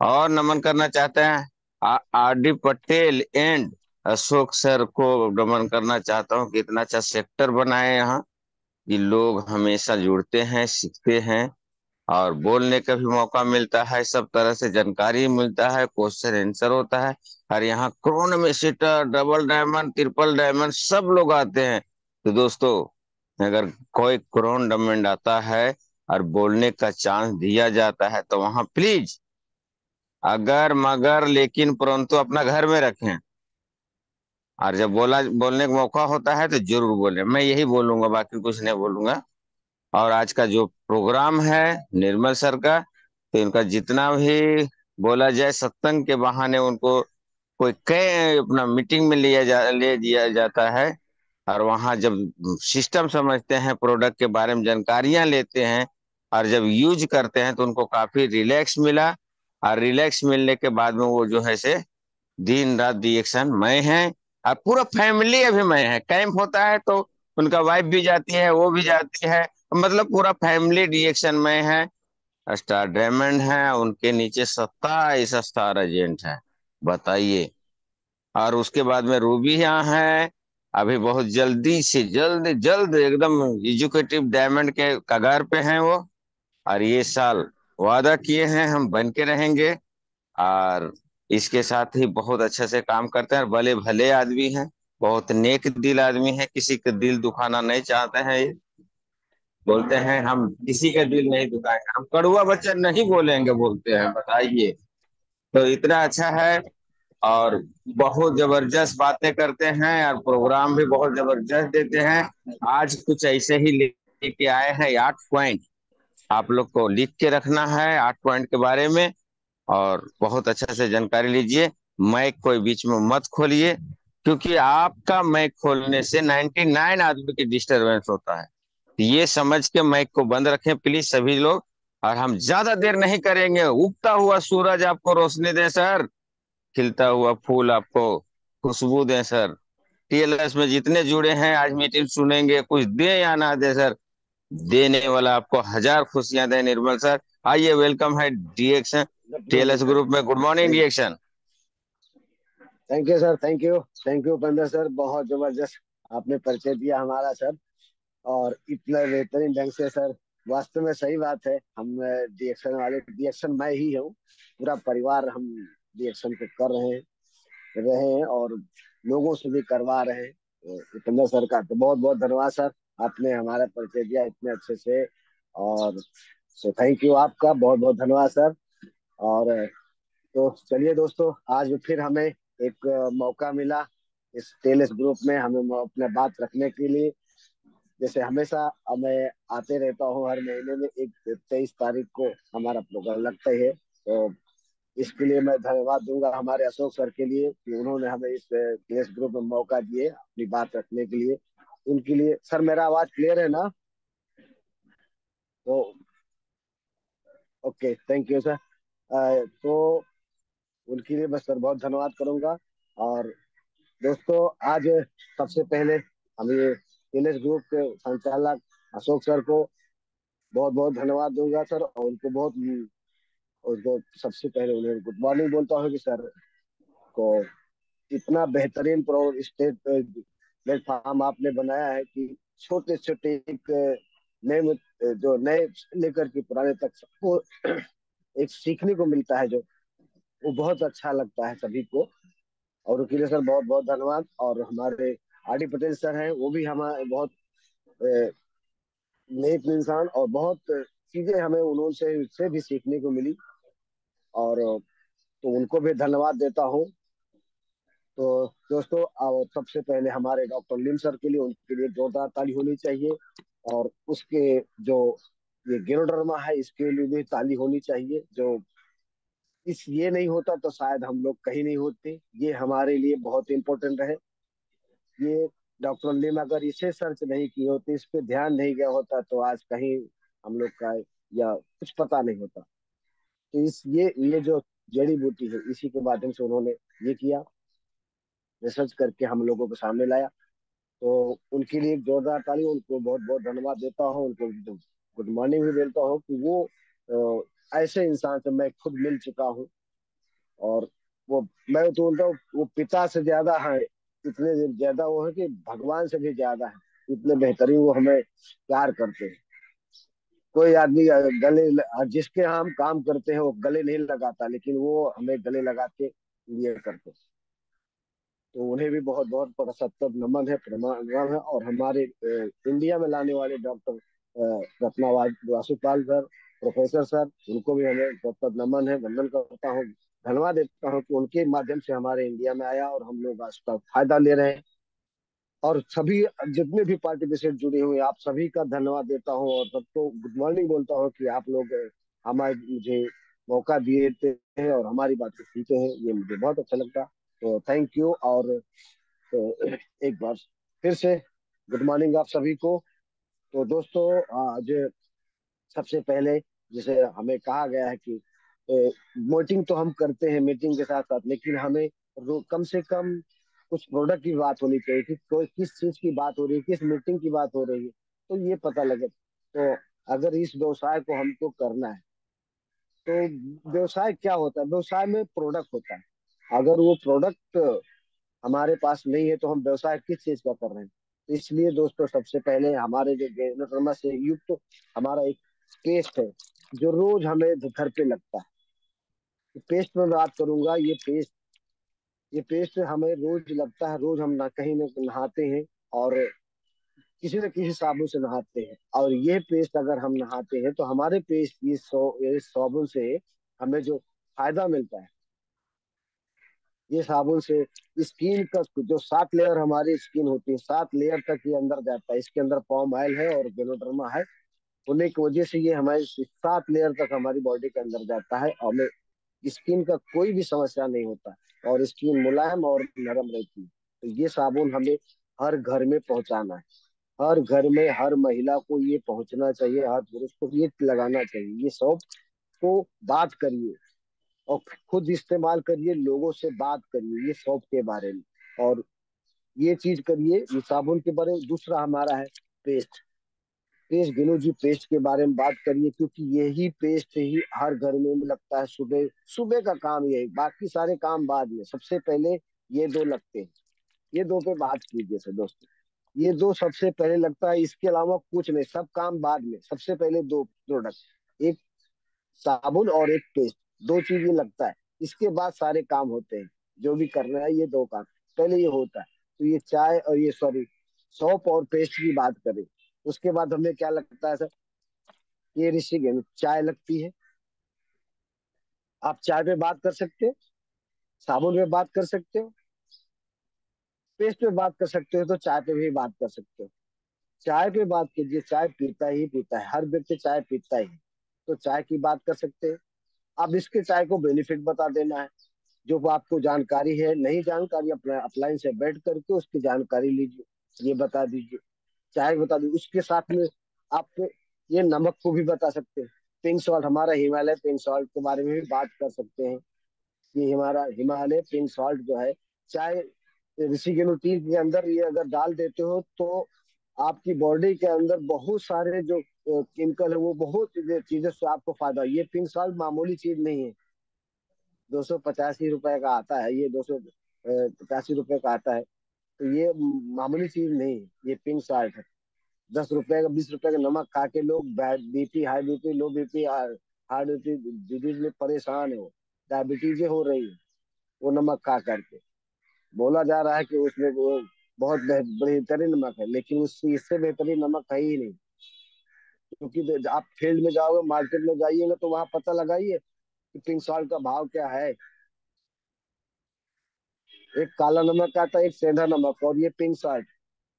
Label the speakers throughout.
Speaker 1: और नमन करना चाहते हैं। R D Patel and Ashok sir को नमन करना चाहता हूँ कि इतना अच्छा सेक्टर बनाए यहाँ, कि लोग हमेशा जुड़ते हैं, सीखते हैं और बोलने का भी मौका मिलता है, सब तरह से जानकारी मिलता है, क्वेश्चन आंसर होता है। और यहाँ क्रोन में सीटर, डबल डायमंड, ट्रिपल डायमंड सब लोग आते हैं। तो दोस्तों, अगर कोई क्रोन डायमंड आता है और बोलने का चांस दिया जाता है तो वहाँ प्लीज़ अगर मगर लेकिन परंतु अपना घर में रखें। और जब बोला, बोलने का मौका होता है तो ज़रूर बोले। मैं यही बोलूँगा, बाकी कुछ नहीं बोलूँगा। और आज का जो प्रोग्राम है, निर्मल सर का तो इनका जितना भी बोला जाए, सत्संग के बहाने उनको कोई कई अपना मीटिंग में लिया जा, ले दिया जाता है। और वहाँ जब सिस्टम समझते हैं, प्रोडक्ट के बारे में जानकारियाँ लेते हैं, और जब यूज़ करते हैं तो उनको काफ़ी रिलैक्स मिला। और रिलैक्स मिलने के बाद में वो जो है से दिन रात रिएक्शन मैं है, और पूरा फैमिली अभी मैं है। कैंप होता है तो उनका वाइफ भी जाती है, वो भी जाती है। मतलब पूरा फैमिली रिएक्शन में है। स्टार डायमंड है, उनके नीचे सत्ताईस स्टार एजेंट है। बताइए। और उसके बाद में रूबी यहाँ है। अभी बहुत जल्दी से जल्द जल्द एकदम एजुकेटिव डायमंड के कगार पे हैं वो। और ये साल वादा किए हैं, हम बन के रहेंगे और इसके साथ ही बहुत अच्छे से काम करते हैं और भले भले आदमी हैं, बहुत नेक दिल आदमी है, किसी का दिल दुखाना नहीं चाहते हैं बोलते हैं, हम किसी का दिल नहीं दुखाएँगे। हम कड़ुआ बच्चा नहीं बोलेंगे, बोलते हैं, बताइए। तो इतना अच्छा है और बहुत ज़बरदस्त बातें करते हैं और प्रोग्राम भी बहुत ज़बरदस्त देते हैं। आज कुछ ऐसे ही लेके आए हैं, आठ पॉइंट। आप लोग को लिख के रखना है आठ पॉइंट के बारे में, और बहुत अच्छा से जानकारी लीजिए। मैक कोई बीच में मत खोलिए, क्योंकि आपका मैक खोलने से 99 आदमी की डिस्टरबेंस होता है। ये समझ के मैक को बंद रखें प्लीज़ सभी लोग, और हम ज़्यादा देर नहीं करेंगे। उगता हुआ सूरज आपको रोशनी दे, सर। खिलता हुआ फूल आपको खुशबू दे, सर। टीएलएस में जितने जुड़े हैं, आज मीटिंग सुनेंगे। कुछ दे या ना दे, सर? देने वाला आपको हज़ार खुशियाँ दे, निर्मल सर। आइए वेलकम है डीएक्शन टीएलएस ग्रुप में। Good morning DXN
Speaker 2: thank you sir thank you thank you Upendra sir बहुत ज़बरदस्त आपने परिचय दिया हमारा सर और इतना बेहतरीन ढंग से सर वास्तव में सही बात है। हम डीएक्शन वाले डीएक्शन मैं ही हूँ। पूरा परिवार हम डीएक्शन को कर रहे हैं रहे हैं और लोगों से भी करवा रहे हैं। उपेंद्र सर का तो बहुत बहुत धन्यवाद सर आपने हमारा परिचय दिया इतने अच्छे से। और सो थैंक यू आपका बहुत बहुत धन्यवाद सर और तो चलिए दोस्तों, आज फिर हमें एक मौका मिला इस टेलिस ग्रुप में हमें अपने बात रखने के लिए। जैसे हमेशा मैं आते रहता हूँ हर महीने में एक तेईस तारीख को हमारा प्रोग्राम लगता है। तो इसके लिए मैं धन्यवाद दूँगा हमारे अशोक सर के लिए कि उन्होंने हमें इस टेलिस ग्रुप में मौका दिए अपनी बात रखने के लिए। उनके लिए। सर, मेरा आवाज़ क्लियर है ना? तो ओके थैंक यू सर तो उनके लिए मैं सर बहुत धन्यवाद करूँगा। और दोस्तों, आज सबसे पहले हम ये टेनिस ग्रुप के संचालक अशोक सर को बहुत बहुत धन्यवाद दूँगा, सर, और उनको बहुत उनको सबसे पहले उन्हें गुड मॉर्निंग बोलता हूँ कि सर को इतना बेहतरीन स्टेट प्लेटफॉर्म आपने बनाया है कि छोटे छोटे एक नए जो नए लेकर के पुराने तक सबको एक सीखने को मिलता है जो, वो बहुत अच्छा लगता है सभी को। और लिए सर बहुत बहुत धन्यवाद। और हमारे आर डी पटेल सर हैं, वो भी हमारे बहुत नेक इंसान और बहुत चीज़ें हमें उन्होंने से भी सीखने को मिली। और तो उनको भी धन्यवाद देता हूँ। तो दोस्तों सबसे पहले हमारे डॉक्टर लिम सर के लिए उनके लिए जोरदार ताली होनी चाहिए और उसके जो ये गिरोडर्मा है, इसके लिए भी ताली होनी चाहिए। जो इस ये नहीं होता तो शायद हम लोग कहीं नहीं होते। ये हमारे लिए बहुत इम्पोर्टेंट है ये डॉक्टर लिम अगर इसे सर्च नहीं की होती, इस पे ध्यान नहीं गया होता तो आज कहीं हम लोग का या कुछ पता नहीं होता। तो इस ये ये जो जड़ी बूटी है, इसी के माध्यम से उन्होंने ये किया। रिसर्च करके हम लोगों को सामने लाया। तो उनके लिए एक जोरदार ताली, उनको बहुत बहुत धन्यवाद देता हूँ, उनको गुड मॉर्निंग भी देता हूँ कि वो ऐसे इंसान से मैं खुद मिल चुका हूँ। और वो, मैं तो बोलता हूँ, वो पिता से ज़्यादा है, इतने ज़्यादा वो है कि भगवान से भी ज़्यादा है, इतने बेहतरीन वो हमें प्यार करते हैं। कोई आदमी गले जिसके हम काम करते हैं, वो गले नहीं लगाता, लेकिन वो हमें गले लगा के करते तो उन्हें भी बहुत बहुत सत्तर नमन है, प्रणाम है। और हमारे इंडिया में लाने वाले doctor Ratna Vasupal sir, professor sir, उनको भी हमें बहुत नमन है। वंदन करता हूँ, धन्यवाद देता हूँ कि उनके माध्यम से हमारे इंडिया में आया और हम लोग उसका फ़ायदा ले रहे हैं। और सभी, जितने भी पार्टिसिपेट जुड़े हुए आप सभी का धन्यवाद देता हूँ और सबको गुड मॉर्निंग बोलता हूँ कि आप लोग हमारे मुझे मौका दिए हैं और हमारी बातें सुनते हैं, ये मुझे बहुत अच्छा लगता। तो थैंक यू और तो एक बार फिर से गुड मॉर्निंग आप सभी को। तो दोस्तों, आज सबसे पहले जैसे हमें कहा गया है कि मीटिंग तो हम करते हैं मीटिंग के साथ साथ लेकिन हमें कम से कम कुछ प्रोडक्ट की बात होनी चाहिए कि कोई किस चीज़ की बात हो रही है, किस मीटिंग की बात हो रही है तो ये पता लगे। तो अगर इस व्यवसाय को हमको करना है तो व्यवसाय क्या होता है? व्यवसाय में प्रोडक्ट होता है। अगर वो प्रोडक्ट हमारे पास नहीं है तो हम व्यवसाय किस चीज़ का कर रहे हैं? इसलिए दोस्तों, सबसे पहले हमारे जो गेनोड्रमा से युक्त तो हमारा एक पेस्ट है, जो रोज हमें घर पे लगता है। पेस्ट में बात करूँगा, ये पेस्ट ये पेस्ट हमें रोज लगता है, रोज हम ना, कहीं ना नहाते हैं और किसी न किसी साबुन से नहाते हैं। और ये पेस्ट अगर हम नहाते हैं तो हमारे पेस्ट ये साबुन से हमें जो फ़ायदा मिलता है ये साबुन से स्किन का जो सात लेयर हमारी स्किन होती है, सात लेयर तक ये अंदर जाता है। इसके अंदर पॉम ऑयल है और गेलोड्रमा है। होने की वजह से ये हमारी सात लेयर तक हमारी बॉडी के अंदर जाता है। और हमें स्किन का कोई भी समस्या नहीं होता और स्किन मुलायम और नरम रहती है। तो ये साबुन हमें हर घर में पहुंचाना है। हर घर में हर महिला को ये पहुँचना चाहिए, हर पुरुष को ये लगाना चाहिए। ये सबको बात करिए। और खुद इस्तेमाल करिए, लोगों से बात करिए, ये सॉप के बारे में। और ये चीज़ करिए, ये साबुन के बारे में। दूसरा हमारा है पेस्ट। पेस्ट गिनो जी, पेस्ट के बारे में बात करिए, क्योंकि यही पेस्ट ही हर घर में लगता है। सुबह सुबह का काम यही, बाकी सारे काम बाद में। सबसे पहले ये दो लगते हैं। ये दो पे बात कीजिए सर, दोस्तों। ये दो सबसे पहले लगता है, इसके अलावा कुछ नहीं, सब काम बाद में। सबसे पहले दो प्रोडक्ट, एक साबुन और एक पेस्ट। दो चीज़ ये लगता है। इसके बाद सारे काम होते हैं। जो भी करना है, ये दो काम। पहले ये होता है। तो ये चाय और ये सॉरी सौप और पेस्ट की बात करें। उसके बाद हमें क्या लगता है, सर? ये ऋषि चाय लगती है। आप चाय पे बात कर सकते हो, साबुन पे बात कर सकते हो, पेस्ट पे बात कर सकते हो तो चाय पे भी बात कर सकते हो। चाय पे बात कीजिए, चाय पीता ही पीता है। हर व्यक्ति चाय पीता ही। तो चाय की बात कर सकते हैं। अब इसके चाय को बेनिफिट बता देना है। जो आपको जानकारी है नहीं जानकारी अपना, अपलाइन से बैठ करके उसकी जानकारी लीजिए, ये बता दीजिए। चाय बता दीजिए, उसके साथ में आप ये नमक को भी बता सकते हैं। पिंक सॉल्ट हमारा हिमालय पिंक सॉल्ट के बारे में भी बात कर सकते हैं। ये हमारा हिमालय पिंक सॉल्ट जो है, चाहे ऋषि के के अंदर ये अगर डाल देते हो तो आपकी बॉडी के अंदर बहुत सारे जो केमिकल है वो बहुत चीज़ों से आपको फ़ायदा ये पिंक सॉल्ट मामूली चीज़ नहीं है। दो सौ पचासी रुपए का आता है, ये दो सौ पचासी रुपए का आता है। तो ये मामूली चीज़ नहीं है, ये पिंक सॉल्ट है। दस रुपए का, बीस रुपए का नमक खा के लोग BP, high BP, low BP heart disease में परेशान हो। डायबिटीज़ हो रही है, वो नमक खा करके। बोला जा रहा है कि उसमें वो बहुत बेहतरीन नमक है, लेकिन उससे इससे बेहतरीन नमक है ही नहीं। क्योंकि आप फ़ील्ड में जाओगे, मार्केट में जाइएगा तो वहाँ पता लगाइए कि पिंक सॉल्ट का भाव क्या है। एक काला नमक आता है, एक सेंधा नमक, और ये पिंक सॉल्ट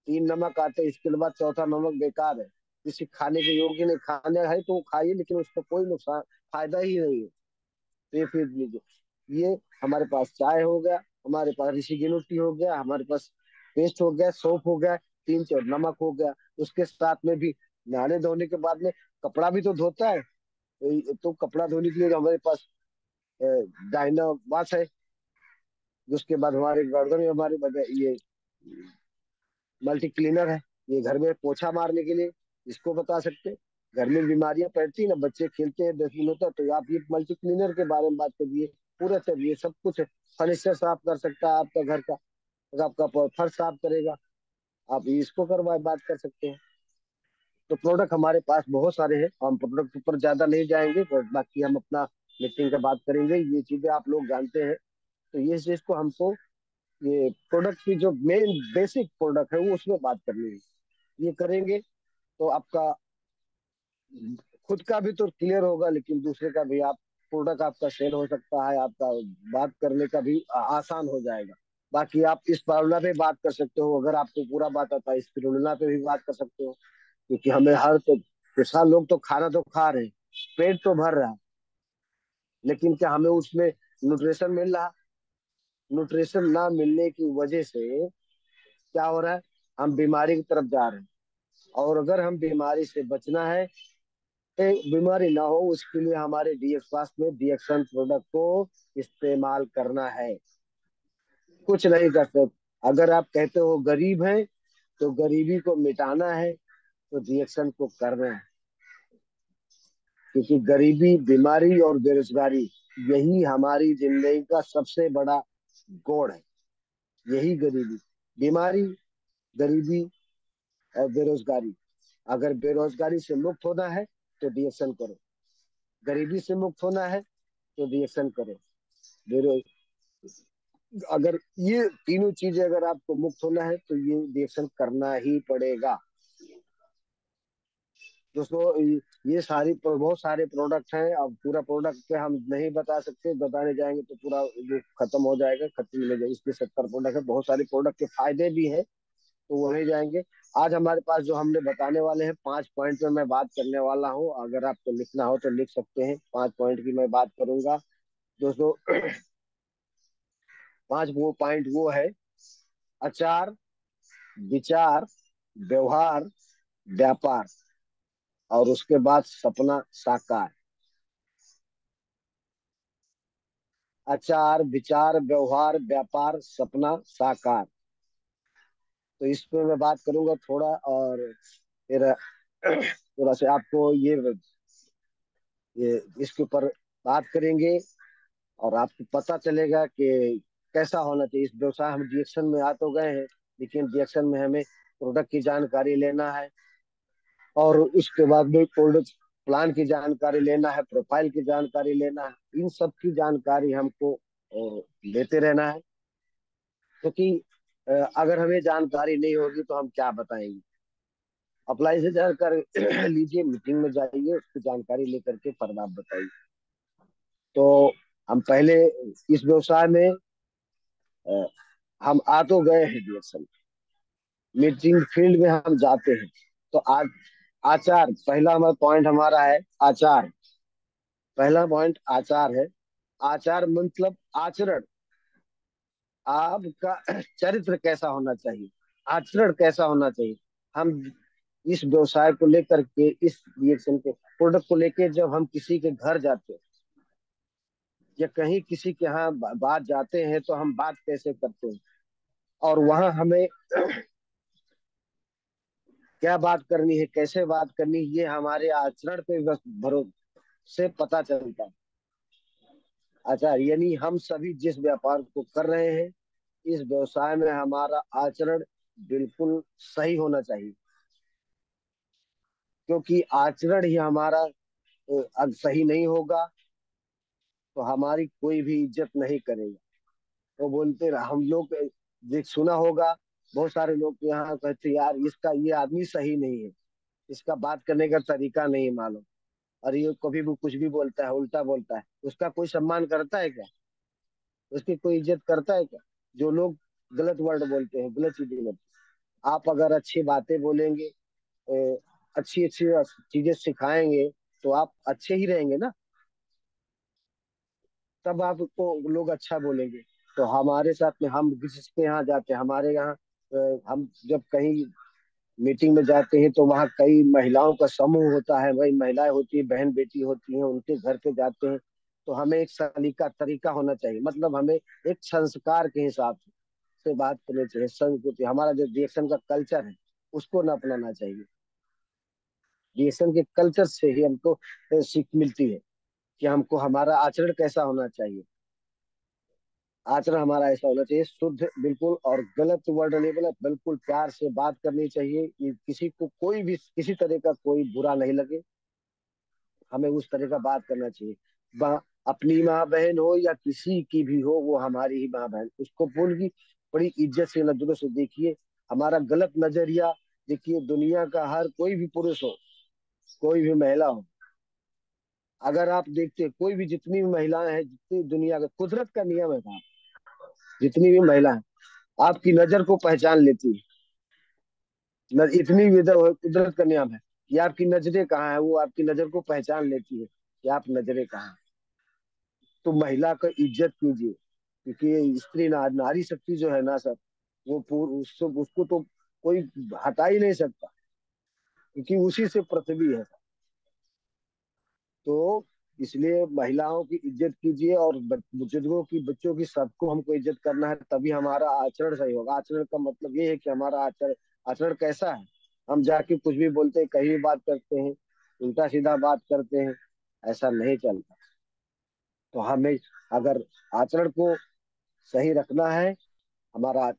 Speaker 2: तीन नमक आते इसके बाद चौथा नमक बेकार है। किसी खाने के योग्य नहीं, खाने है तो खाइए, लेकिन उसका कोई नुकसान, फ़ायदा ही नहीं है। तो ये फिर लीजिए। ये हमारे पास चाय हो गया, हमारे पास ऋषि गिनुटी हो गया, हमारे पास पेस्ट हो गया, सोप हो गया, तीन चार नमक हो गया। उसके साथ में भी नहाने धोने के बाद में कपड़ा भी तो धोता है। तो कपड़ा धोने के लिए हमारे पास डाइना वाश है उसके बाद हमारे गर्दन में हमारे ये मल्टी क्लीनर है, ये घर में पोछा मारने के लिए इसको बता सकते घर में बीमारियाँ पड़ती ना, बच्चे खेलते हैं, दस मिनट तक तो आप ये मल्टी क्लीनर के बारे में बात करिए, पूरे तरीके सब कुछ फर्नीचर साफ़ कर सकता है आपका घर का आपका फर्श साफ़ करेगा, आप इसको करवा बात कर सकते हैं। तो प्रोडक्ट हमारे पास बहुत सारे हैं। हम प्रोडक्ट ऊपर ज़्यादा नहीं जाएँगे बाकी हम अपना मीटिंग का बात करेंगे। ये चीज़ें आप लोग जानते हैं। तो ये चीज़ को हमको, ये प्रोडक्ट की जो मेन बेसिक प्रोडक्ट है, वो उसमें बात करनी है। ये करेंगे तो आपका खुद का भी तो क्लियर होगा, लेकिन दूसरे का भी आप प्रोडक्ट आपका सेल हो सकता है, आपका बात करने का भी आसान हो जाएगा। बाकी आप इस फॉर्मूला पे बात कर सकते हो, अगर आपको पूरा बात आता है, इस फॉर्मूला पे भी बात कर सकते हो। क्योंकि हमें हर तो किसान लोग तो खाना तो खा रहे पेट तो भर रहा लेकिन क्या हमें उसमें न्यूट्रिशन मिल रहा? न्यूट्रिशन ना मिलने की वजह से क्या हो रहा है? हम बीमारी की तरफ़ जा रहे हैं। और अगर हम बीमारी से बचना है बीमारी ना हो, उसके लिए हमारे डीएक्स में डीएक्सन प्रोडक्ट को इस्तेमाल करना है। कुछ नहीं कर सकते। अगर आप कहते हो गरीब हैं तो गरीबी को मिटाना है। तो डीएक्सन को करना है। क्योंकि गरीबी, बीमारी और बेरोजगारी, यही हमारी ज़िंदगी का सबसे बड़ा गोड़ है। यही गरीबी। बीमारी, गरीबी और बेरोजगारी। अगर बेरोजगारी से मुक्त होना है तो डीएक्शन करो। गरीबी से मुक्त होना है तो डीएक्शन करो। बेरोज अगर ये तीनों चीज़ें अगर आपको मुक्त होना है तो ये डीएक्शन करना ही पड़ेगा। दोस्तों, ये सारी बहुत सारे प्रोडक्ट हैं। अब पूरा प्रोडक्ट पे हम नहीं बता सकते, बताने जाएँगे तो पूरा खत्म हो जाएगा, खत्म मिल जाएगा इसके सत्तर प्रोडक्ट है। बहुत सारे प्रोडक्ट के फ़ायदे भी है तो वो नहीं जाएँगे। आज हमारे पास जो हमने बताने वाले हैं, पाँच पॉइंट पे मैं बात करने वाला हूँ। अगर आपको लिखना हो तो लिख सकते हैं। पाँच पॉइंट की मैं बात करूँगा। दोस्तों, पाँच वो पॉइंट वो है आचार विचार, व्यवहार, व्यापार। और उसके बाद सपना साकार। आचार विचार, व्यवहार, व्यापार, सपना साकार। तो इस पे मैं बात करूँगा थोड़ा और फिर थोड़ा से आपको ये ये इसके ऊपर बात करेंगे और आपको पता चलेगा कि कैसा होना चाहिए। इस व्यवसाय हम डिएक्शन में आ तो गए हैं, लेकिन डिएक्शन में हमें प्रोडक्ट की जानकारी लेना है। और उसके बाद में कोल्ड प्लान की जानकारी लेना है, प्रोफ़ाइल की जानकारी लेना है, इन सब की जानकारी हमको लेते रहना है। क्योंकि तो अगर हमें जानकारी नहीं होगी तो हम क्या बताएँगे? अप्लाई से जानकारी लीजिए, मीटिंग में जाइए, उसकी जानकारी लेकर के आप बताइए। तो हम पहले इस व्यवसाय में हम आ तो गए हैं डीएसएल मीटिंग फ़ील्ड में हम जाते हैं। तो आज आचार, पहला हमारा पॉइंट हमारा है आचार। पहला पॉइंट आचार है। आचार मतलब आचरण। आपका चरित्र कैसा होना चाहिए? आचरण कैसा होना चाहिए? हम इस व्यवसाय को लेकर के, इस रिएक्शन के प्रोडक्ट को लेकर जब हम किसी के घर जाते हैं, या कहीं किसी के यहाँ बात जाते हैं तो हम बात कैसे करते हैं? और वहाँ हमें क्या बात करनी है, कैसे बात करनी है, ये हमारे आचरण पे भरोसे से पता चलता है। अच्छा यानी हम सभी जिस व्यापार को कर रहे हैं, इस व्यवसाय में हमारा आचरण बिल्कुल सही होना चाहिए। क्योंकि आचरण ही हमारा अगर सही नहीं होगा तो हमारी कोई भी इज़्ज़त नहीं करेगा। तो बोलते हम लोग सुना होगा बहुत सारे लोग यहाँ कहते, यार, इसका ये आदमी सही नहीं है। इसका बात करने का तरीका नहीं मालूम। और ये कभी भी कुछ भी बोलता है, उल्टा बोलता है। उसका कोई सम्मान करता है क्या? उसकी कोई इज़्ज़त करता है क्या? जो लोग गलत वर्ड बोलते हैं, गलत चीज़ें बोलते आप अगर अच्छी बातें बोलेंगे अच्छी अच्छी चीज़ें सिखाएँगे तो आप अच्छे ही रहेंगे ना। तब आपको लोग अच्छा बोलेंगे। तो हमारे साथ में हम जिसके यहाँ जाते हैं, हमारे यहाँ हम जब कहीं मीटिंग में जाते हैं तो वहाँ कई महिलाओं का समूह होता है, वही महिलाएँ होती है, बहन बेटी होती हैं, उनके घर पे जाते हैं तो हमें एक सलीका तरीका होना चाहिए। मतलब हमें एक संस्कार के हिसाब से बात करनी चाहिए, संस्कृति। हमारा जो रिएक्शन का कल्चर है, उसको न अपनाना चाहिए। रिएक्शन के कल्चर से ही हमको सीख मिलती है कि हमको, हमारा आचरण कैसा होना चाहिए। आचरण हमारा ऐसा होना चाहिए। शुद्ध, बिल्कुल, और गलत वर्ड नहीं बोले, बिल्कुल प्यार से बात करनी चाहिए कि किसी को कोई भी, किसी तरह का कोई बुरा नहीं लगे। हमें उस तरह का बात करना चाहिए। अपनी माँ बहन हो या किसी की भी हो, वो हमारी ही माँ बहन उसको बोल की बड़ी इज़्ज़त से नज़रों से देखिए। हमारा गलत नज़रिया, देखिए, दुनिया का हर कोई भी पुरुष हो, कोई भी महिला हो, अगर आप देखते कोई भी जितनी भी महिलाएँ हैं, जितनी दुनिया का कुदरत का नियम है साहब जितनी भी महिला है, आपकी नज़र को पहचान लेती है। इतनी भी कुदरत का नियम है कि आपकी नज़रें कहाँ है, वो आपकी नज़र को पहचान लेती है कि आप नज़रें कहाँ तो महिला का इज़्ज़त कीजिए, क्योंकि स्त्री नारी शक्ति जो है ना सर, वो उसको उसको तो कोई हटा ही नहीं सकता, क्योंकि उसी से पृथ्वी है। तो इसलिए महिलाओं की इज़्ज़त कीजिए और बुज़ुर्गों की, बच्चों की सबको हमको इज़्ज़त करना है, तभी हमारा आचरण सही होगा। आचरण का मतलब ये है कि हमारा आचरण आचरण कैसा है? हम जाके कुछ भी बोलते हैं, कहीं भी बात करते हैं, उल्टा सीधा बात करते हैं, ऐसा नहीं चलता। तो हमें अगर आचरण को सही रखना है, हमारा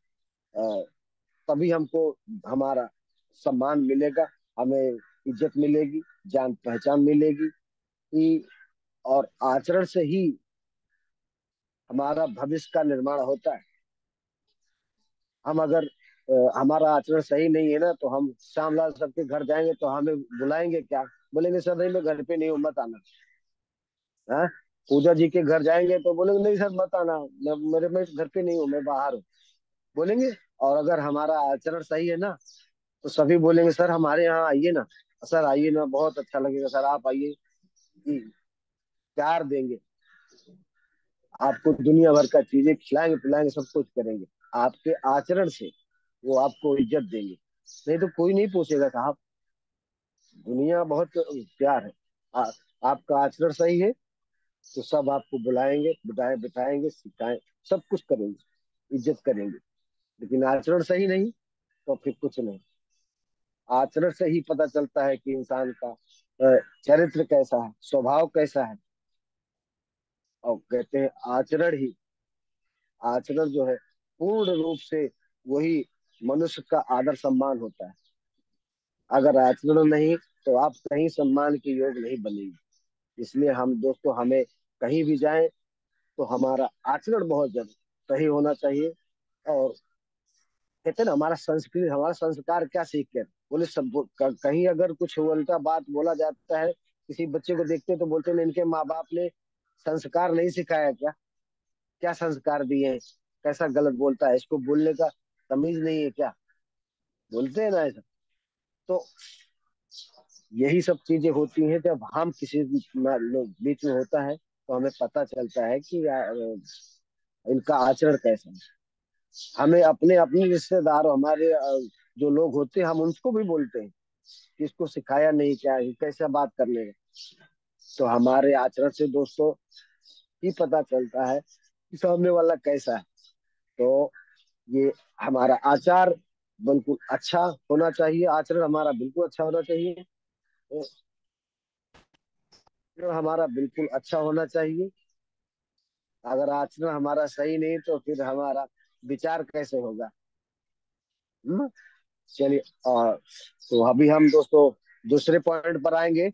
Speaker 2: तभी हमको हमारा सम्मान मिलेगा, हमें इज़्ज़त मिलेगी जान पहचान मिलेगी और आचरण से ही हमारा भविष्य का निर्माण होता है। हम अगर आ, हमारा आचरण सही नहीं है ना तो हम श्यामलाल सबके घर जाएँगे तो हमें बुलाएँगे क्या? बोलेंगे सर नहीं मैं घर पे नहीं हूँ मत आना। है पूजा जी के घर जाएँगे तो बोलेंगे नहीं सर मत आना। मैं मेरे मैं घर पे नहीं हूँ मैं बाहर हूँ। बोलेंगे और अगर हमारा आचरण सही है ना तो सभी बोलेंगे सर हमारे यहाँ आइए ना। सर आइए ना बहुत अच्छा लगेगा। सर आप आइए। प्यार देंगे। आपको दुनिया भर का चीज़ें खिलाएँगे पिलाएँगे सब कुछ करेंगे। आपके आचरण से वो आपको इज़्ज़त देंगे। नहीं तो कोई नहीं पूछेगा साहब। दुनिया बहुत प्यार है। आ, आपका आचरण सही है तो सब आपको बुलाएँगे बिठाए बिठाएँगे सिखाए सब कुछ करेंगे इज़्ज़त करेंगे। लेकिन आचरण सही नहीं तो फिर कुछ नहीं। आचरण से ही पता चलता है कि इंसान का चरित्र कैसा है स्वभाव कैसा है। और कहते हैं आचरण ही। आचरण जो है, पूर्ण रूप से वही मनुष्य का आदर सम्मान होता है। अगर आचरण नहीं तो आप कहीं सम्मान के योग नहीं बनेंगे। इसलिए हम दोस्तों, हमें कहीं भी जाए तो हमारा आचरण बहुत ज़्यादा सही होना चाहिए। और कहते ना, हमारा संस्कृति, हमारा संस्कार क्या सीख कर बोले, सब कहीं अगर कुछ उल्टा बात बोला जाता है, किसी बच्चे को देखते हैं तो बोलते हैं, इनके माँ बाप ने संस्कार नहीं सिखाया क्या? क्या संस्कार दिए हैं? कैसा गलत बोलता है? इसको बोलने का तमीज नहीं है क्या? बोलते हैं ना ऐसा। तो यही सब चीज़ें होती हैं। जब हम किसी बीच में होता है तो हमें पता चलता है कि इनका आचरण कैसा है। हमें अपने अपने रिश्तेदार, हमारे जो लोग होते हैं, हम उनको भी बोलते हैं कि इसको सिखाया नहीं क्या कैसे बात करने तो हमारे आचरण से दोस्तों ही पता चलता है कि सामने वाला कैसा है। तो ये हमारा आचार बिल्कुल अच्छा होना चाहिए, आचरण हमारा बिल्कुल अच्छा होना चाहिए। तो हमारा बिल्कुल अच्छा होना चाहिए। अगर आचरण हमारा सही नहीं तो फिर हमारा विचार कैसे होगा? हम्म? चलिए, और तो अभी हम दोस्तों दूसरे पॉइंट पर आएँगे।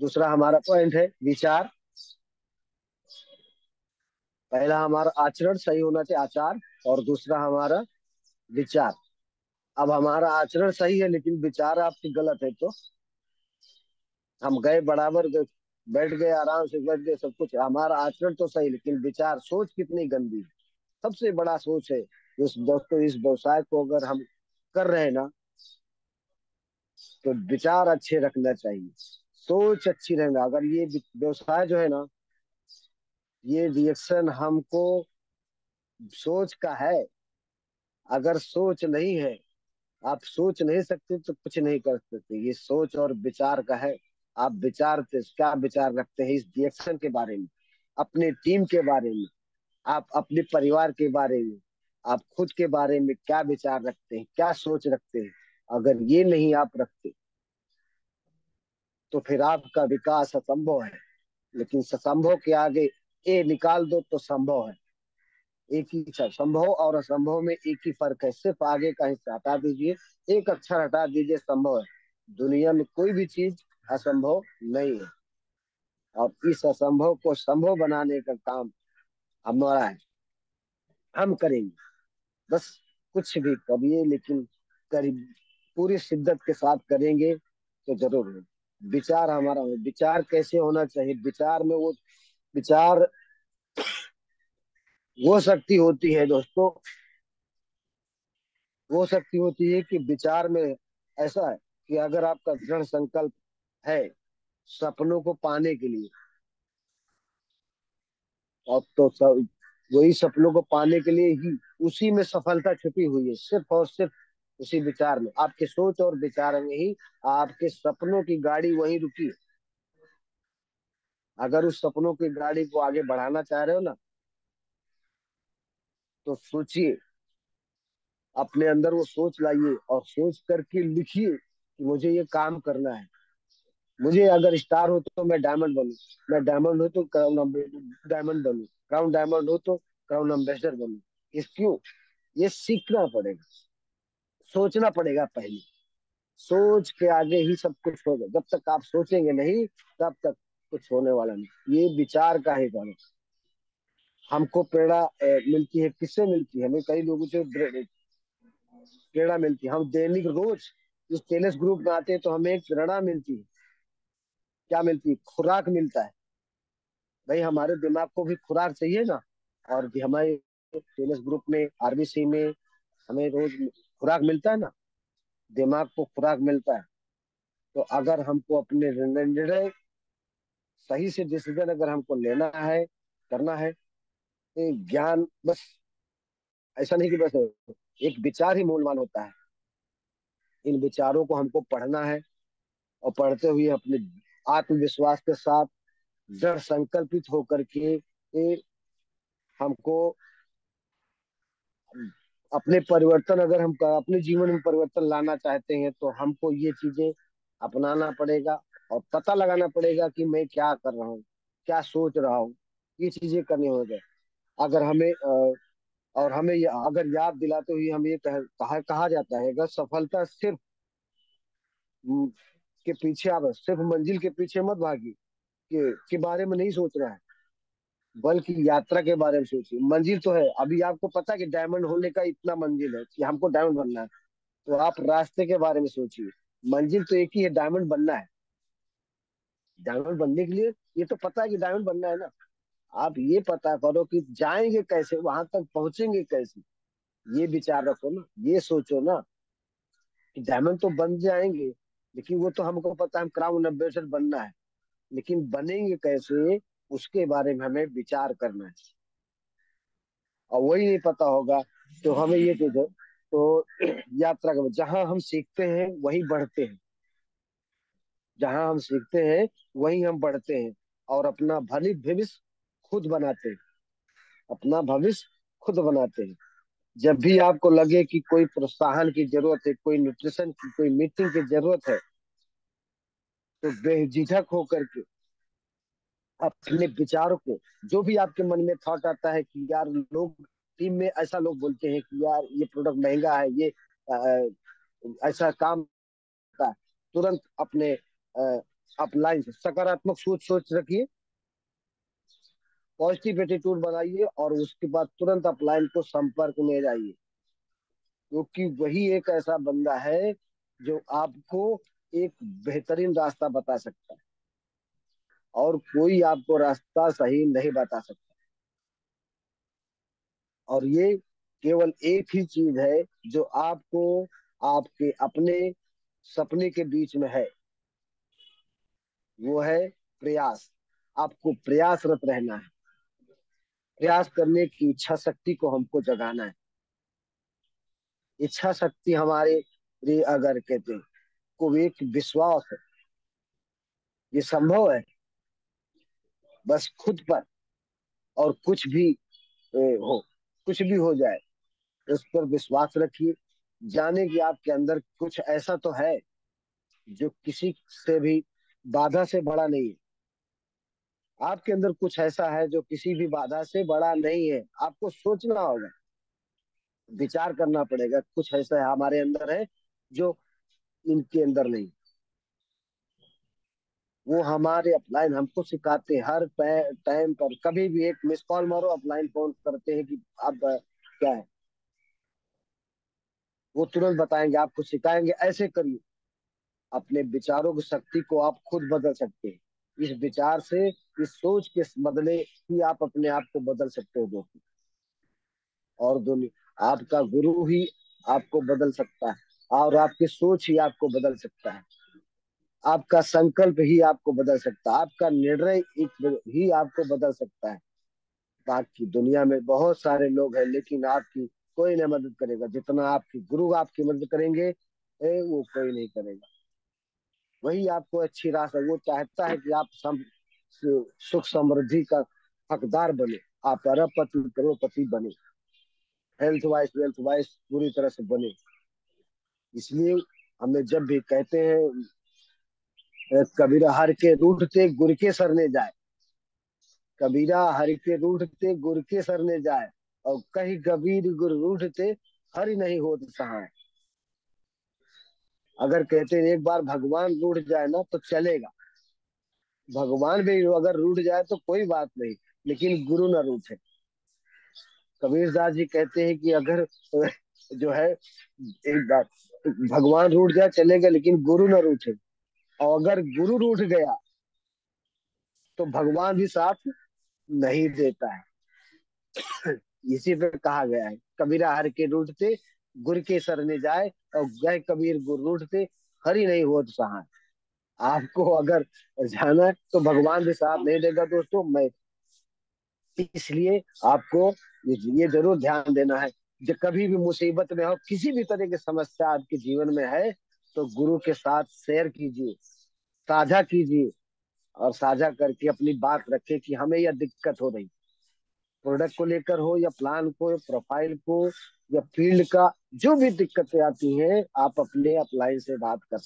Speaker 2: दूसरा हमारा पॉइंट है विचार। पहला हमारा आचरण सही होना चाहिए आचार, और दूसरा हमारा विचार। अब हमारा आचरण सही है, लेकिन विचार आपकी गलत है तो हम गए बराबर बैठ गए, आराम से बैठ गए, सब कुछ। हमारा आचरण तो सही, लेकिन विचार, सोच कितनी गंदी है। सबसे बड़ा सोच है इस दोस्तों, इस व्यवसाय को अगर हम कर रहे ना तो विचार अच्छे रखना चाहिए। सोच अच्छी रहना अगर ये व्यवसाय जो है ना, ये रिएक्शन हमको सोच का है। अगर सोच नहीं है, आप सोच नहीं सकते तो कुछ नहीं कर सकते। ये सोच और विचार का है। आप विचार क्या विचार रखते हैं इस रिएक्शन के बारे में? अपने टीम के बारे में? आप अपने परिवार के बारे में? आप खुद के बारे में क्या विचार रखते हैं? क्या सोच रखते हैं? अगर ये नहीं आप रखते तो फिर आपका विकास असंभव है। लेकिन संभव के आगे ए निकाल दो तो संभव है। एक ही संभव और असंभव में एक ही फ़र्क है। सिर्फ़ आगे का हिस्सा हटा दीजिए, एक अक्षर हटा दीजिए, संभव है। दुनिया में कोई भी चीज़ असंभव नहीं है। और इस असंभव को संभव बनाने का काम हमारा है। हम करेंगे। बस कुछ भी करिए, लेकिन करीब पूरी शिद्दत के साथ करेंगे तो ज़रूर हो विचार हमारा हो। विचार कैसे होना चाहिए? विचार में वो, विचार वो शक्ति होती है दोस्तों, वो शक्ति होती है कि विचार में ऐसा है कि अगर आपका दृढ़ संकल्प है सपनों को पाने के लिए और तो सब, वही सपनों को पाने के लिए ही उसी में सफलता छुपी हुई है। सिर्फ़ और सिर्फ़ उसी विचार में। आपके सोच और विचार में ही आपके सपनों की गाड़ी वहीं रुकी। है अगर उस सपनों की गाड़ी को आगे बढ़ाना चाह रहे हो ना तो सोचिए। अपने अंदर वो सोच लाइए और सोच करके लिखिए कि मुझे ये काम करना है। मुझे अगर स्टार हो तो मैं डायमंड बनू। मैं डायमंड हो तो क्राउन डायमंड बनू। क्राउन डायमंड हो तो क्राउन एम्बेसडर बनू। इस क्यों ये सीखना पड़ेगा। सोचना पड़ेगा पहले। सोच के आगे ही सब कुछ होगा। जब तक आप सोचेंगे नहीं, तब तक कुछ होने वाला नहीं। ये विचार का ही काम हमको प्रेरणा मिलती है। किससे मिलती है? हमें कई लोगों से प्रेरणा मिलती है। हम दैनिक रोज इस टेनिस ग्रुप में आते हैं तो हमें एक प्रेरणा मिलती है। क्या मिलती है? खुराक मिलता है। भाई, हमारे दिमाग को भी खुराक चाहिए ना? और भी हमारे टेनिस ग्रुप में, आरबीसी में हमें रोज खुराक मिलता है ना? दिमाग को खुराक मिलता है। तो अगर हमको अपने निर्णय सही से डिसीज़न अगर हमको लेना है, करना है तो ज्ञान बस, ऐसा नहीं कि बस एक विचार ही मूलवान होता है। इन विचारों को हमको पढ़ना है और पढ़ते हुए अपने आत्मविश्वास के साथ दृढ़ संकल्पित होकर के हमको अपने परिवर्तन अगर हम अपने जीवन में परिवर्तन लाना चाहते हैं तो हमको ये चीज़ें अपनाना पड़ेगा और पता लगाना पड़ेगा कि मैं क्या कर रहा हूँ क्या सोच रहा हूँ। ये चीज़ें करनी होगी अगर हमें और हमें अगर याद दिलाते हुए हमें कह, कहा, कहा जाता है अगर सफलता सिर्फ़ के पीछे आप सिर्फ़ मंजिल के पीछे मत भागी के, के बारे में नहीं सोच रहा है। बल्कि यात्रा के बारे में सोचिए। मंजिल तो है। अभी आपको पता है कि डायमंड होने का इतना मंजिल है कि हमको डायमंड बनना है। तो आप रास्ते के बारे में सोचिए। मंजिल तो एक ही है डायमंड बनना है। डायमंड बनने के लिए ये तो पता है कि डायमंड बनना है ना। आप ये पता करो कि जाएँगे कैसे, वहाँ तक पहुँचेंगे कैसे? ये विचार रखो ना। ये सोचो ना कि डायमंड तो बन जाएँगे, लेकिन वो तो हमको पता है, हम क्राउन एम्बेसडर बनना है। लेकिन बनेंगे कैसे? उसके बारे में हमें विचार करना है। और वही नहीं पता होगा तो हमें ये चीज़ तो यात्रा का जहाँ हम सीखते हैं, वही बढ़ते हैं। जहाँ हम सीखते हैं, वही हम बढ़ते हैं और अपना भली भविष्य खुद बनाते हैं। अपना भविष्य खुद बनाते हैं। जब भी आपको लगे कि कोई प्रोत्साहन की ज़रूरत है, कोई न्यूट्रिशन की, कोई मीटिंग की ज़रूरत है तो बेझिझक होकर के अपने विचारों को जो भी आपके मन में थॉट आता है कि यार लोग टीम में ऐसा लोग बोलते हैं कि यार ये प्रोडक्ट महँगा है ये आ, ऐसा काम है तुरंत अपने अपलाइन सकारात्मक सोच सोच रखिए। पॉजिटिव एटीट्यूड बनाइए और उसके बाद तुरंत अपलाइन को संपर्क में जाइए। क्योंकि वही एक ऐसा बंदा है जो आपको एक बेहतरीन रास्ता बता सकता है। और कोई आपको रास्ता सही नहीं बता सकता। और ये केवल एक ही चीज़ है जो आपको आपके अपने सपने के बीच में है। वो है प्रयास। आपको प्रयासरत रहना है। प्रयास करने की इच्छा शक्ति को हमको जगाना है। इच्छा शक्ति हमारे अगर कहते को एक विश्वास है। ये संभव है? बस खुद पर और कुछ भी हो, कुछ भी हो जाए, उस पर विश्वास रखिए। जाने कि आपके अंदर कुछ ऐसा तो है जो किसी से भी बाधा से बड़ा नहीं है। आपके अंदर कुछ ऐसा है जो किसी भी बाधा से बड़ा नहीं है। आपको सोचना होगा, विचार करना पड़ेगा, कुछ ऐसा है हमारे अंदर है जो इनके अंदर नहीं वो हमारे अपलाइन हमको सिखाते हैं, हर टाइम पर। कभी भी एक मिस कॉल मारो अपलाइन फ़ोन करते हैं कि आप क्या है? वो तुरंत बताएँगे, आपको सिखाएँगे, ऐसे करिए। अपने विचारों की शक्ति को आप खुद बदल सकते हैं। इस विचार से, इस सोच के बदले ही आप अपने आप को बदल सकते हो, दोस्तों। और दुनिया आपका गुरु ही आपको बदल सकता है, और आपकी सोच ही आपको बदल सकता है। आपका संकल्प ही आपको बदल सकता है। आपका निर्णय ही आपको बदल सकता है। बाकी दुनिया में बहुत सारे लोग हैं लेकिन आपकी कोई नहीं मदद करेगा। जितना आपकी गुरु आपकी मदद करेंगे ए, वो कोई नहीं करेगा। वही आपको अच्छी राह वो चाहता है कि आप सम, सुख समृद्धि का हकदार बने। आप अरबपति करोड़पति बने। हेल्थ वाइज वेल्थ वाइज पूरी तरह से बने। इसलिए हमें जब भी कहते हैं कबीरा हर के रूठते गुर के सरने जाए। कबीरा हर के रूठते गुर के सरने जाए और कहीं कबीर गुर रूठते हरि नहीं होते सहाय। अगर कहते हैं, एक बार भगवान रूठ जाए ना तो चलेगा। भगवान भी अगर रूठ जाए तो कोई बात नहीं, लेकिन गुरु न रूठे। कबीर दास जी कहते हैं कि अगर जो है, एक बार भगवान रूठ जाए, चलेगा, लेकिन गुरु न रूठे। और अगर गुरु रूठ गया तो भगवान भी साथ नहीं देता है। इसी पे कहा गया है, कबीरा हर के रूठते, गुर के सरने जाए, और गए कबीर गुरु रूठते, हरी नहीं हो सहाय। आपको अगर जाना है तो भगवान भी साथ नहीं देगा दोस्तों, मैं इसलिए आपको ये ज़रूर ध्यान देना है, जब कभी भी मुसीबत में हो, किसी भी तरह की समस्या आपके जीवन में है तो गुरु के साथ शेयर कीजिए, साझा कीजिए और साझा करके अपनी बात रखे कि हमें यह दिक्कत हो रही। प्रोडक्ट को लेकर हो या प्लान को, या प्रोफ़ाइल को, या फ़ील्ड का जो भी दिक्कतें आती हैं, आप अपने अपलाइन से बात कर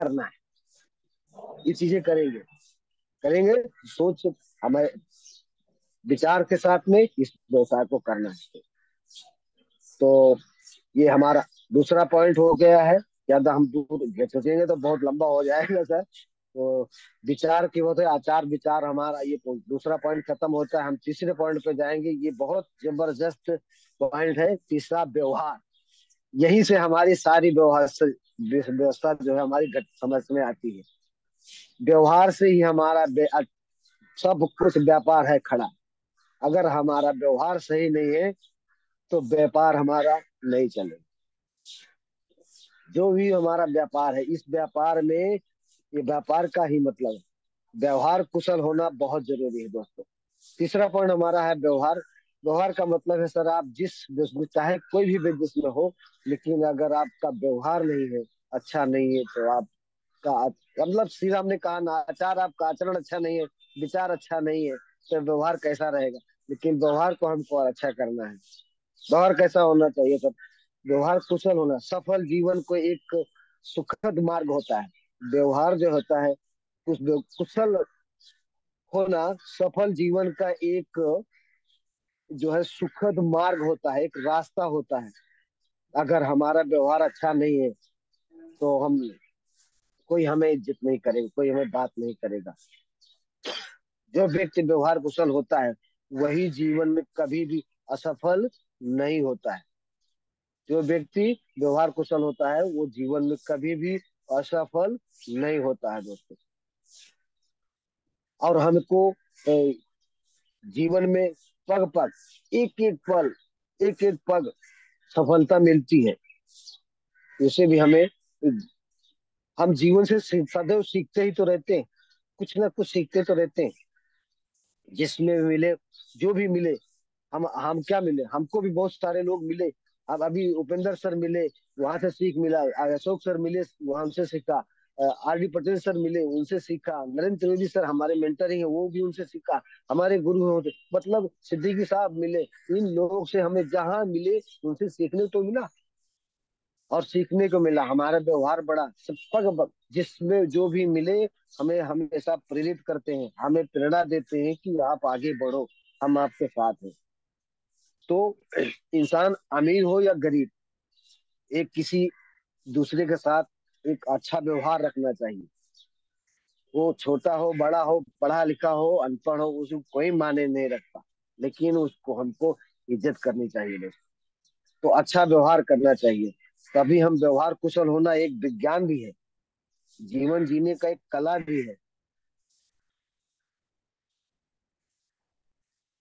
Speaker 2: करना है। ये चीज़ें करेंगे। करेंगे सोच हमें विचार के साथ में इस व्यवसाय को करना है। तो ये हमारा दूसरा पॉइंट हो गया है। ज़्यादा हम दूर सोचेंगे तो बहुत लंबा हो जाएगा, सर। तो विचार की होते आचार विचार हमारा ये दूसरा पॉइंट खत्म होता है। हम तीसरे पॉइंट पे जाएँगे। ये बहुत ज़बरदस्त पॉइंट है। तीसरा व्यवहार। यही से हमारी सारी व्यवहार व्यवस्था जो है हमारी समझ में आती है। व्यवहार से ही हमारा सब कुछ व्यापार है खड़ा। अगर हमारा व्यवहार सही नहीं है तो व्यापार हमारा नहीं चलेगा जो भी हमारा व्यापार है, इस व्यापार में ये व्यापार का ही मतलब व्यवहार कुशल होना बहुत ज़रूरी है दोस्तों। तीसरा पॉइंट हमारा है व्यवहार। व्यवहार का मतलब है सर, आप जिस बिज़नेस चाहे कोई भी बिज़नेस में हो, लेकिन अगर आपका व्यवहार नहीं है अच्छा नहीं है तो आपका मतलब श्री राम ने कहा ना, आचार आपका आचरण अच्छा नहीं है, विचार अच्छा नहीं है तो व्यवहार कैसा रहेगा? लेकिन व्यवहार को हमको और अच्छा करना है। व्यवहार कैसा होना चाहिए सब? व्यवहार कुशल होना, सफल जीवन को एक सुखद मार्ग होता है। व्यवहार जो होता है कुशल होना, सफल जीवन का एक जो है सुखद मार्ग होता है, एक रास्ता होता है। अगर हमारा व्यवहार अच्छा नहीं है तो हम, कोई हमें इज़्ज़त नहीं करेगा, कोई हमें बात नहीं करेगा। जो व्यक्ति व्यवहार कुशल होता है, वही जीवन में कभी भी असफल नहीं होता है। जो व्यक्ति व्यवहार कुशल होता है, वो जीवन में कभी भी असफल नहीं होता है दोस्तों। और हमको जीवन में पग पग एक एक पल एक एक पग सफलता मिलती है। उसे भी हमें, हम जीवन से सदैव सीखते ही तो रहते हैं, कुछ ना कुछ सीखते तो रहते हैं। जिसमें मिले, जो भी मिले हम हम क्या मिले? हमको भी बहुत सारे लोग मिले। अब अभी उपेंद्र सर मिले, वहाँ से सीख मिला अशोक सर मिले, वहाँ से सीखा। आर डी पटेल सर मिले, उनसे सीखा। नरेंद्र त्रिवेदी सर हमारे मेंटर ही है वो भी उनसे सीखा। हमारे गुरु होते मतलब सिद्दीकी साहब मिले, इन लोगों से हमें जहाँ मिले, उनसे सीखने तो मिला। और सीखने को मिला। हमारा व्यवहार बड़ा सब जिसमें जो भी मिले, हमें हमेशा प्रेरित करते हैं। हमें प्रेरणा देते हैं कि आप आगे बढ़ो। हम आपके साथ हैं। तो इंसान अमीर हो या गरीब, एक किसी दूसरे के साथ एक अच्छा व्यवहार रखना चाहिए। वो छोटा हो, बड़ा हो, पढ़ा लिखा हो, अनपढ़ हो, उसको कोई माने नहीं रखता। लेकिन उसको हमको इज़्ज़त करनी चाहिए तो अच्छा व्यवहार करना चाहिए। तभी हम व्यवहार कुशल होना एक विज्ञान भी है। जीवन जीने का एक कला भी है।